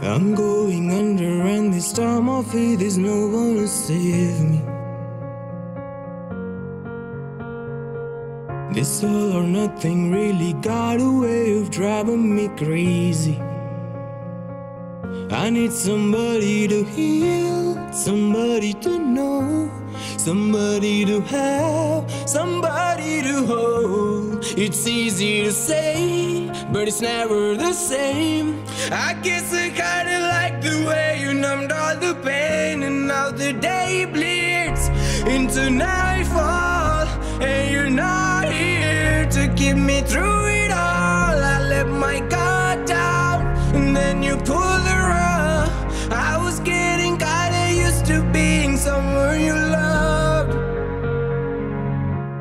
I'm going under, and this time I feel there's no one to save me. This all or nothing really got a way of driving me crazy. I need somebody to heal, somebody to know, somebody to have, somebody to hold. It's easy to say, but it's never the same. I guess I kinda like the way you numbed all the pain, and now the day bleeds into nightfall, and you're not here to keep me through it all. I let my guard down, and then you pulled the rug. I was getting kinda used to being someone you loved.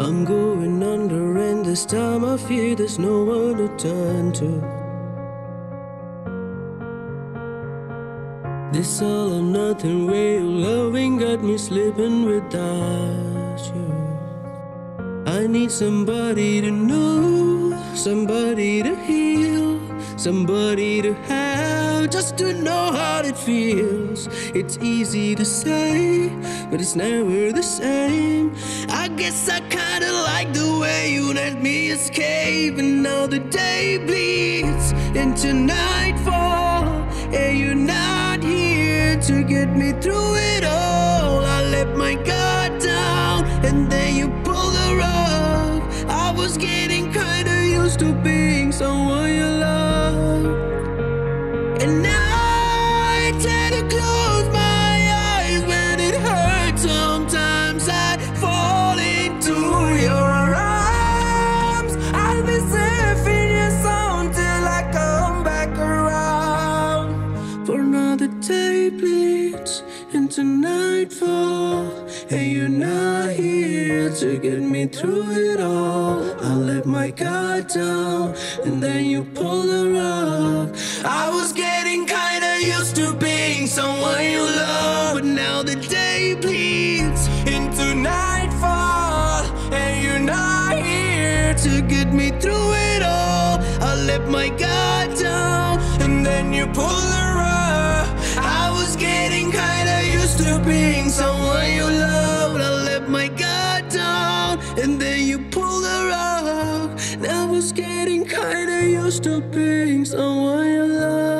I'm going under, and this time I fear there's no one to turn to. This all or nothing way of loving got me slipping without you. I need somebody to know, somebody to heal, somebody to have, just to know how it feels. It's easy to say, but it's never the same. I guess I kinda like the way you let me escape, and now the day bleeds into nightfall, and you're not here to get me through it all. I let my guard down, and then you pull the rug. I was getting kinda used to being someone you love. I try to close my eyes when it hurts. Sometimes I fall into your arms. I'll be safe in your sound till I come back around. For another day bleeds into nightfall, and you're not here to get me through it all. I let my guard down, and then you pull the rug. I was getting kinda used to being someone you love, but now the day bleeds into nightfall, and you're not here to get me through it all. I let my guard down, and then you pull the rug. I was getting kinda used to being someone you loved. And then you pull the rug. Now I was getting kinda used to being someone you love.